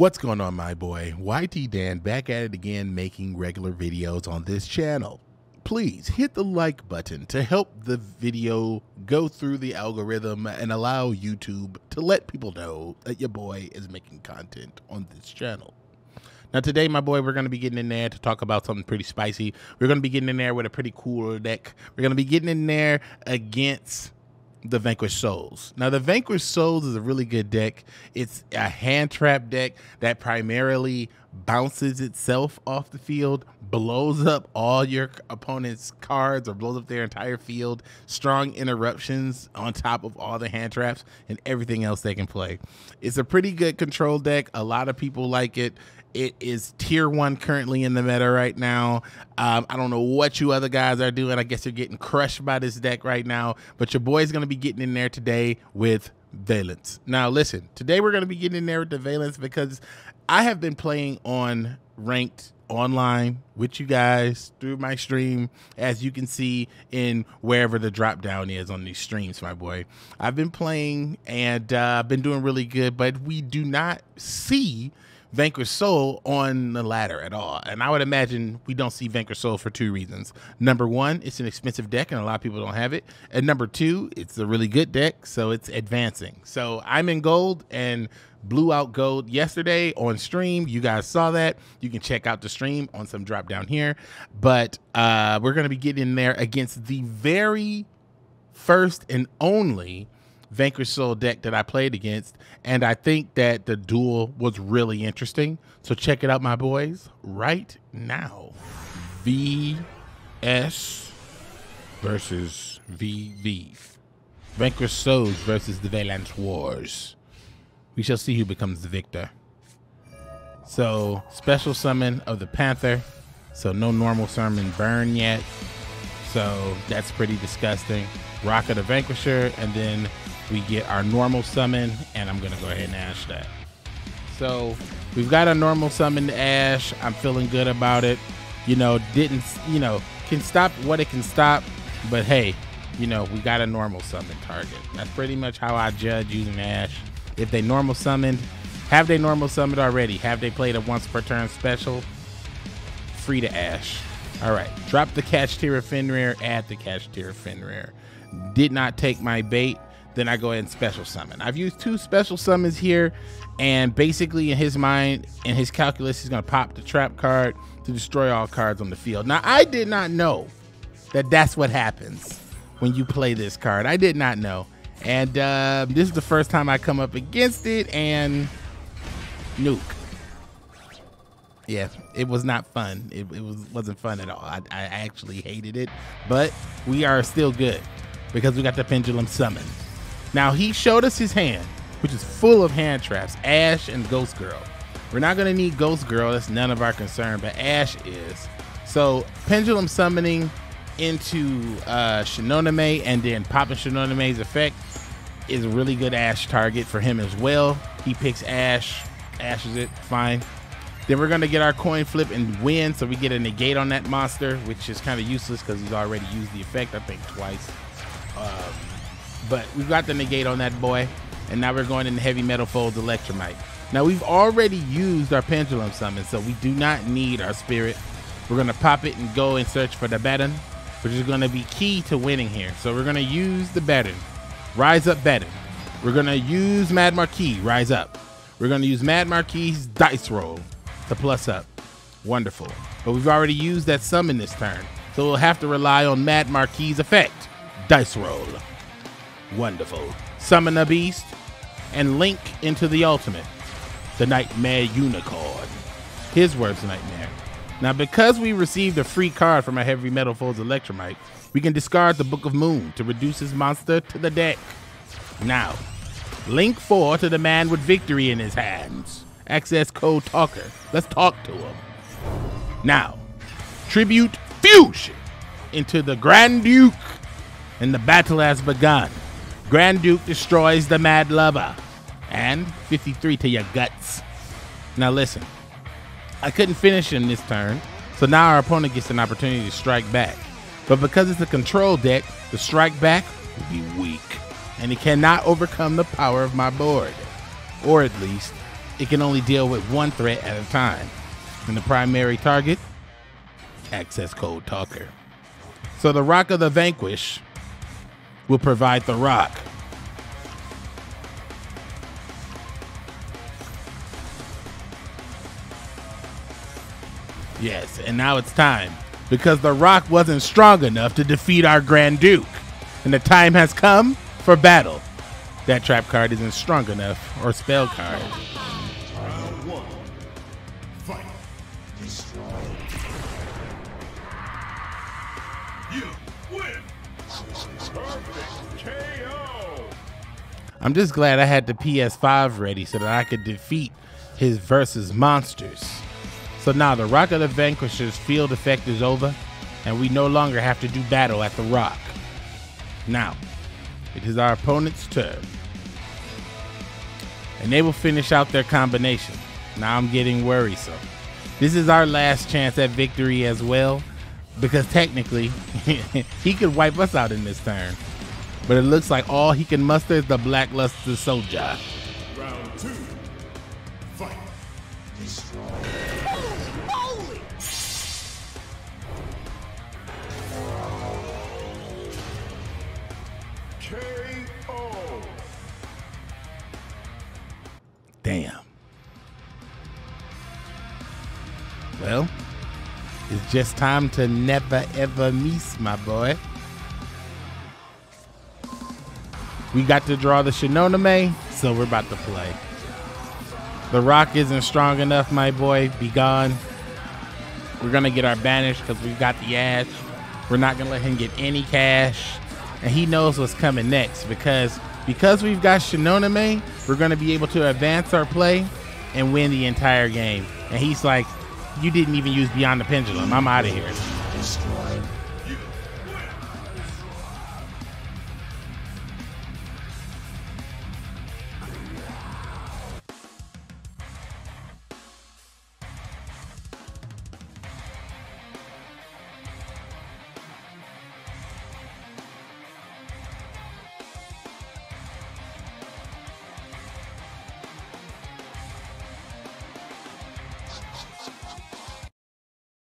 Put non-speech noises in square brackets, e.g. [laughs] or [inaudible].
What's going on, my boy? YT Dan back at it again, making regular videos on this channel. Please hit the like button to help the video go through the algorithm and allow YouTube to let people know that your boy is making content on this channel. Now, today, my boy, we're going to be getting in there to talk about something pretty spicy. We're going to be getting in there with a pretty cool deck. We're going to be getting in there against the Vanquished Souls. Now, the Vanquished Souls is a really good deck. It's a hand trap deck that primarily bounces itself off the field, blows up all your opponent's cards or blows up their entire field, strong interruptions on top of all the hand traps and everything else they can play. It's a pretty good control deck. A lot of people like it. It is tier one currently in the meta right now. Um, I don't know what you other guys are doing. I guess you're getting crushed by this deck right now, but your boy's going to be getting in there today with Vaylantz. Now, listen, today we're going to be getting in there with the Vaylantz because I have been playing on ranked online with you guys through my stream, as you can see in wherever the drop down is on these streams, my boy. I've been playing and uh, been doing really good, but we do not see Vanquish Soul on the ladder at all. And I would imagine we don't see Vanquish Soul for two reasons. Number one, it's an expensive deck and a lot of people don't have it. And number two, it's a really good deck, so it's advancing. So I'm in gold and blew out gold yesterday on stream. You guys saw that. You can check out the stream on some drop down here. But uh, we're going to be getting in there against the very first and only Vanquish Soul deck that I played against, and I think that the duel was really interesting. So check it out, my boys, right now. VS versus VV. Vanquish Souls versus the Vaylantz Wars. We shall see who becomes the victor. So, special summon of the Panther. So, no normal summon burn yet. So, that's pretty disgusting. Rock of the Vanquisher, and then we get our normal summon, and I'm gonna go ahead and ash that. So we've got a normal summon to ash. I'm feeling good about it. You know, didn't you know can stop what it can stop, but hey, you know we got a normal summon target. That's pretty much how I judge using ash. If they normal summoned, have they normal summoned already? Have they played a once per turn special? Free to ash. All right, drop the Kashtira Fenrir, add the Kashtira Fenrir. Did not take my bait then I go ahead and special summon. I've used two special summons here, and basically in his mind, in his calculus, he's gonna pop the trap card to destroy all cards on the field. Now I did not know that that's what happens when you play this card. I did not know, and uh, this is the first time I come up against it, and nuke. Yeah, it was not fun. It, it was wasn't fun at all. I, I actually hated it, but we are still good because we got the pendulum summon. Now he showed us his hand, which is full of hand traps, Ash and Ghost Girl. We're not gonna need Ghost Girl, that's none of our concern, but Ash is. So pendulum summoning into uh, Shinonome and then popping Shinonome's effect is a really good Ash target for him as well. He picks Ash, ashes it, fine. Then we're gonna get our coin flip and win, so we get a negate on that monster, which is kind of useless because he's already used the effect, I think, twice. Um, but we've got the negate on that boy, and now we're going in Heavy Metalfoes Electrumite. Now we've already used our pendulum summon, so we do not need our spirit. We're gonna pop it and go and search for the Baton, which is gonna be key to winning here. So we're gonna use the Baton. Rise up Baton. We're gonna use Mad Marquis, rise up. We're gonna use Mad Marquis dice roll to plus up. Wonderful. But we've already used that summon this turn. So we'll have to rely on Mad Marquis effect. Dice roll. Wonderful. Summon a beast and link into the ultimate, the Nightmare Unicorn. His words, Nightmare. Now, because we received a free card from a Heavy Metalfoes Electrumite, we can discard the Book of Moon to reduce his monster to the deck. Now, link 4 to the man with victory in his hands. Access code Talker. Let's talk to him. Now, tribute fusion into the Grand Duke, and the battle has begun. Grand Duke destroys the Mad Lover. And 53 to your guts. Now listen, I couldn't finish in this turn, so now our opponent gets an opportunity to strike back. But because it's a control deck, the strike back will be weak, and it cannot overcome the power of my board. Or at least, it can only deal with one threat at a time. And the primary target, access code talker. So the Rock of the Vanquish will provide the rock. Yes, and now it's time because the rock wasn't strong enough to defeat our Grand Duke. And the time has come for battle. That trap card isn't strong enough, or spell card. I'm just glad I had the PS5 ready so that I could defeat his versus monsters. So now the Rock of the Vanquisher's field effect is over, and we no longer have to do battle at the Rock. Now, it is our opponent's turn. And they will finish out their combination. Now I'm getting worrisome. This is our last chance at victory as well, because technically, [laughs] he could wipe us out in this turn. But it looks like all he can muster is the Blackluster Soldier. Round two. Fight. Destroy. Holy! KO. Damn. Just time to never ever miss, my boy. We got to draw the Shinonome, so we're about to play. The rock isn't strong enough, my boy. Be gone. We're gonna get our banish because we've got the ash. We're not gonna let him get any cash, and he knows what's coming next because because we've got Shinonome, we're gonna be able to advance our play and win the entire game. And he's like, "You didn't even use Beyond the Pendulum. I'm out of here."